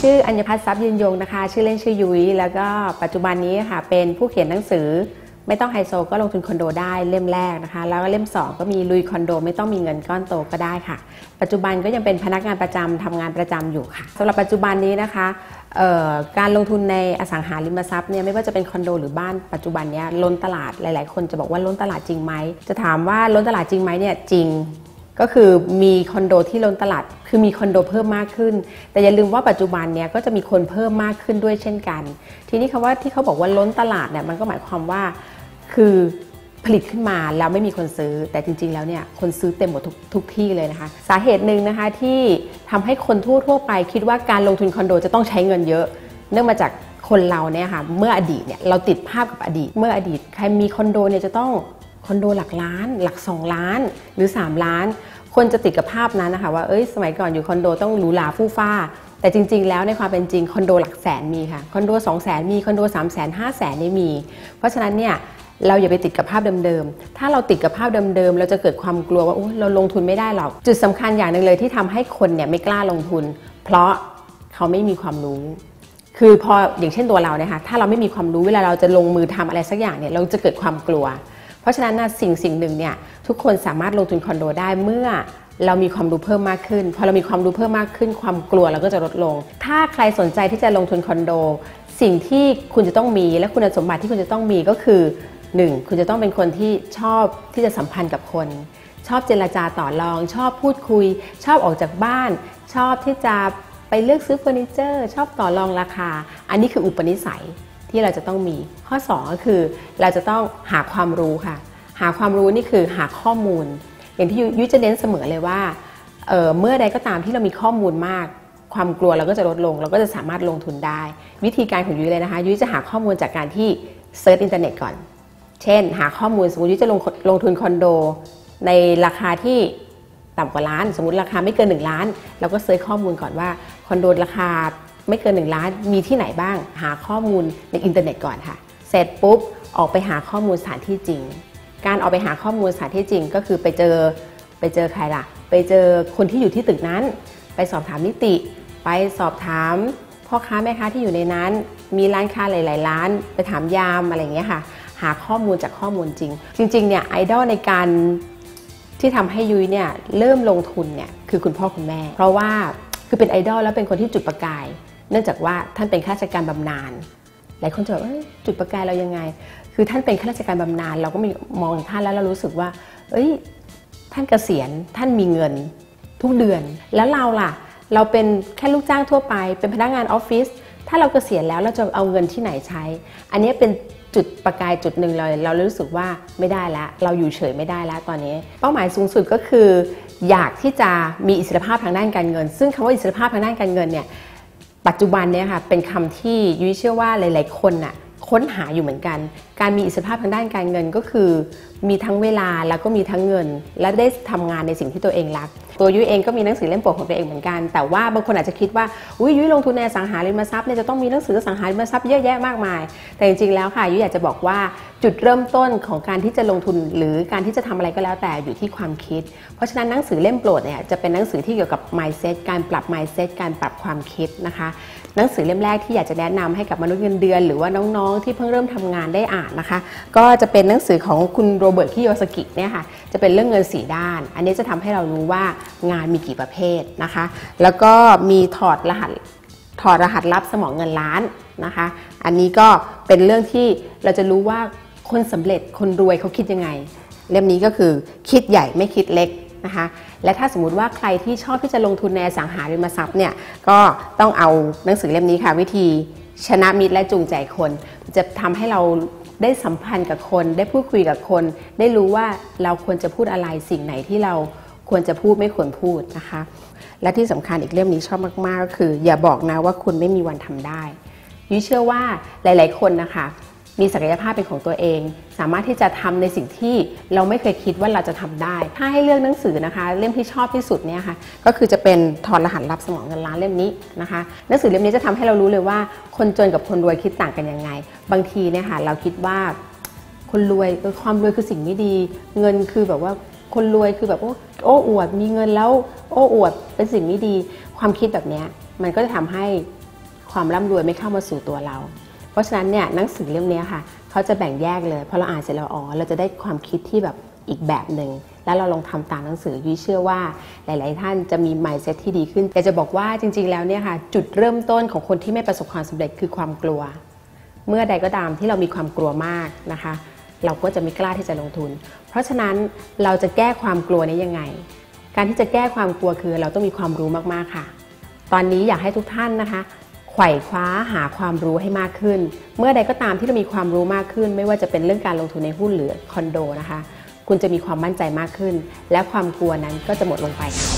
ชื่ออัญพัฒน์ทรัพย์ยืนยงนะคะ ชื่อเล่นชื่อยุ้ยแล้วก็ปัจจุบันนี้ค่ะเป็นผู้เขียนหนังสือ ไม่ต้องไฮโซก็ลงทุนคอนโดได้เล่มแรกนะคะ แล้วก็เล่ม 2 ก็มีลุยคอนโด ไม่ต้องมีเงินก้อนโตก็ได้ค่ะ ปัจจุบันก็ยังเป็นพนักงานประจำทำงานประจำอยู่ค่ะสำหรับปัจจุบันนี้นะคะการลงทุนในอสังหาริมทรัพย์เนี่ยไม่ว่าจะเป็นคอนโดหรือบ้านปัจจุบันเนี้ยล้นตลาดหลาย ๆ คนจะบอกว่าล้นตลาดจริงไหมจะถามว่าล้นตลาดจริงไหมเนี่ยจริง ก็คือมีคอนโดที่ล้นตลาด คือมีคอนโดเพิ่มมากขึ้น แต่อย่าลืมว่าปัจจุบันเนี้ยก็จะมีคนเพิ่มมากขึ้นด้วยเช่นกัน ทีนี้คำว่าที่เขาบอกว่าล้นตลาดเนี่ยมันก็หมายความว่า คือผลิตขึ้นมาแล้วไม่มีคนซื้อ แต่จริง ๆ แล้วเนี่ยคนซื้อเต็มหมดทุกทุกที่เลยนะคะ สาเหตุหนึ่งนะคะที่ทำให้คนทั่วทั่วไป คิดว่าการลงทุนคอนโดจะต้องใช้เงินเยอะ เนื่องมาจากคนเราเนี่ยค่ะเมื่ออดีตเนี่ยเราติดภาพกับอดีต เมื่ออดีตใครมีคอนโดเนี่ยจะต้อง คอนโดหลักล้าน หลัก 2 ล้าน หรือ 3 ล้าน คนจะติดกับภาพนั้นนะคะว่าเอ้ยสมัยก่อนอยู่คอนโดต้องหรูหราฟู่ฟ้า แต่จริง ๆ แล้วในความเป็นจริงคอนโดหลักแสนมีค่ะคอนโด2 0 0แสนมีคอนโด3 0 0แสนห้าแสนนี่มี เพราะฉะนั้นเนี่ยเราอย่าไปติดกับภาพเดิมๆ ถ้าเราติดกับภาพเดิมๆ เราจะเกิดความกลัวว่าเราลงทุนไม่ได้หรอก จุดสำคัญอย่างหนึ่งเลยที่ทำให้คนเนี่ยไม่กล้าลงทุน เพราะเขาไม่มีความรู้ คือพออย่างเช่นตัวเราเนี่ยค่ะถ้าเราไม่มีความรู้เวลาเราจะลงมือทำอะไรสักอย่างเนี่ยเราจะเกิดความกลัว ราะฉะนั้นนะสิ่งสิ่งหนึ่งเนี่ยทุกคนสามารถลงทุนคอนโดได้เมื่อเรามีความรู้เพิ่มมากขึ้น พอเรามีความรู้เพิ่มมากขึ้น ความกลัวเราก็จะลดลง ถ้าใครสนใจที่จะลงทุนคอนโด สิ่งที่คุณจะต้องมีและคุณสมบัติที่คุณจะต้องมีก็คือ 1. คุณจะต้องเป็นคนที่ชอบที่จะสัมพันธ์กับคน ชอบเจรจาต่อรอง ชอบพูดคุย ชอบออกจากบ้าน ชอบที่จะไปเลือกซื้อเฟอร์นิเจอร์ ชอบต่อรองราคา อันนี้คืออุปนิสัย ที่เราจะต้องมี ข้อ 2 ก็คือเราจะต้องหาความรู้ค่ะ หาความรู้นี่คือหาข้อมูล อย่างที่ยุ้ยจะเน้นเสมอเลยว่าเมื่อใดก็ตามที่เรามีข้อมูลมาก ความกลัวเราก็จะลดลง เราก็จะสามารถลงทุนได้ วิธีการของยุ้ยเลยนะคะยุ้ยจะหาข้อมูลจากการที่ search อินเทอร์เน็ตก่อน เช่น หาข้อมูลสมมติยุ้ยจะลงลงทุนคอนโด ในราคาที่ต่ำกว่าล้าน สมมติราคาไม่เกิน 1 ล้าน เราก็ search ข้อมูลก่อนว่าคอนโดราคา ไม่เกิน 1 ล้านมีที่ไหนบ้าง หาข้อมูลในอินเทอร์เน็ตก่อนค่ะ เสร็จปุ๊บออกไปหาข้อมูลสถานที่จริง การออกไปหาข้อมูลสถานที่จริง ก็คือไปเจอไปเจอใครล่ะ ไปเจอคนที่อยู่ที่ตึกนั้น ไปสอบถามนิติ ไปสอบถามพ่อค้าแม่ค้าที่อยู่ในนั้น มีร้านค้าหลาย ๆ ร้าน ไปถามยามอะไรอย่างเงี้ยค่ะ หาข้อมูลจากข้อมูลจริง จริง ๆ เนี่ยไอดอลในการที่ทำให้ยุ้ยเนี่ยเริ่มลงทุนเนี่ยคือคุณพ่อคุณแม่ เพราะว่าคือเป็นไอดอลแล้วเป็นคนที่จุดประกาย เนื่องจากว่าท่านเป็นข้าราชการบำนาญหลายคนจะแบบจุดประกายเรายังไง คือท่านเป็นข้าราชการบำนาญเราก็มีมองท่านแล้วเรารู้สึกว่า เอ้ยท่านเกษียณท่านมีเงินทุกเดือน แล้วเราล่ะ เราเป็นแค่ลูกจ้างทั่วไป เป็นพนักงานออฟฟิศถ้าเราเกษียณแล้วเราจะเอาเงินที่ไหนใช้ อันนี้เป็นจุดประกายจุดหนึ่งเลย เรารู้สึกว่าไม่ได้แล้ว เราอยู่เฉยไม่ได้แล้วตอนนี้ เป้าหมายสูงสุดก็คือ อยากที่จะมีอิสรภาพทางด้านการเงิน ซึ่งคำว่าอิสรภาพทางด้านการเงินเนี่ย ปัจจุบันเนี่ยค่ะเป็นคำที่ยุ้ยเชื่อว่าหลาย ๆ คนน่ะค้นหาอยู่เหมือนกัน การมีอิสรภาพทางด้านการเงินก็คือ มีทั้งเวลาแล้วก็มีทั้งเงิน และได้ทำงานในสิ่งที่ตัวเองรัก ตัวยุ้ยเองก็มีหนังสือเล่มโปรดของตัวเองเหมือนกัน แต่ว่าบางคนอาจจะคิดว่าอุ้ยยุ้ยลงทุนในอสังหาริมทรัพย์เนี่ยจะต้องมีหนังสืออสังหาริมทรัพย์เยอะแยะมากมาย แต่จริงๆแล้วค่ะยุ้ยอยากจะบอกว่าจุดเริ่มต้นของการที่จะลงทุนหรือการที่จะทำอะไรก็แล้วแต่อยู่ที่ความคิด เพราะฉะนั้นหนังสือเล่มโปรดเนี่ยจะเป็นหนังสือที่เกี่ยวกับ mindset การปรับ mindset การปรับความคิดนะคะ หนังสือเล่มแรกที่อยากจะแนะนำให้กับมนุษย์เงินเดือน หรือว่าน้องๆที่เพิ่งเริ่มทำงานได้อ่านนะคะ ก็จะเป็นหนังสือของคุณโรเบิร์ตคิโยสกิเนี่ยค่ะจะเป็นเรื่องเงินสี่ด้าน อันนี้จะทำให้เรารู้ว่างานมีกี่ประเภทนะคะ แล้วก็มีถอดรหัสถอดรหัสลับสมองเงินล้านนะคะ อันนี้ก็เป็นเรื่องที่เราจะรู้ว่าคนสำเร็จคนรวยเขาคิดยังไง เล่มนี้ก็คือคิดใหญ่ไม่คิดเล็กนะคะและถ้าสมมุติว่าใครที่ชอบที่จะลงทุนในสังหาริมทรัพย์เนี่ยก็ต้องเอาหนังสือเล่มนี้ค่ะ วิธีชนะมิตรและจูงใจคน จะทำให้เรา ได้สัมพันธ์กับคน ได้พูดคุยกับคน ได้รู้ว่าเราควรจะพูดอะไรสิ่งไหนที่เราควรจะพูดไม่ควรพูดนะคะ และที่สำคัญอีกเล่มนี้ชอบมากๆก็คือ อย่าบอกนะว่าคุณไม่มีวันทำได้ยุ้ยเชื่อว่าหลาย ๆ คนนะคะ มีศักยภาพเป็นของตัวเอง สามารถที่จะทำในสิ่งที่เราไม่เคยคิดว่าเราจะทำได้ ถ้าให้เลือกหนังสือนะคะ เล่มที่ชอบที่สุดเนี่ยค่ะก็คือจะเป็นถอดรหัสรับสมองเงินล้านเล่มนี้นะคะหนังสือเล่มนี้จะทำให้เรารู้เลยว่า คนจนกับคนรวยคิดต่างกันยังไง บางทีเนี่ยค่ะเราคิดว่าคนรวยความรวยคือสิ่งไม่ดี เงินคือแบบว่าคนรวยคือแบบโอ้อวดมีเงินแล้วโอ้อวดเป็นสิ่งไม่ดี ความคิดแบบนี้มันก็จะทำให้ความร่ำรวยไม่เข้ามาสู่ตัวเรา ราะฉะนั้นเนี่ยหนังสือเล่มนี้ค่ะเขาจะแบ่งแยกเลยพอเราอ่านเสร็จแล้วอ๋อเราจะได้ความคิดที่แบบอีกแบบหนึ่งแล้วเราลองทำตามหนังสือยุ้ยเชื่อว่าหลาย ๆ ท่านจะมี mindset ที่ดีขึ้นแต่จะบอกว่าจริง ๆ แล้วเนี่ยค่ะจุดเริ่มต้นของคนที่ไม่ประสบความสำเร็จคือความกลัว เมื่อใดก็ตามที่เรามีความกลัวมากนะคะ เราก็จะไม่กล้าที่จะลงทุน เพราะฉะนั้นเราจะแก้ความกลัวนี้ยังไง การที่จะแก้ความกลัวคือเราต้องมีความรู้มาก ๆ ค่ะ ตอนนี้อยากให้ทุกท่านนะคะ ไขว่คว้าหาความรู้ให้มากขึ้น เมื่อใดก็ตามที่เรามีความรู้มากขึ้น ไม่ว่าจะเป็นเรื่องการลงทุนในหุ้นหรือคอนโดนะคะ คุณจะมีความมั่นใจมากขึ้น และความกลัวนั้นก็จะหมดลงไปค่ะ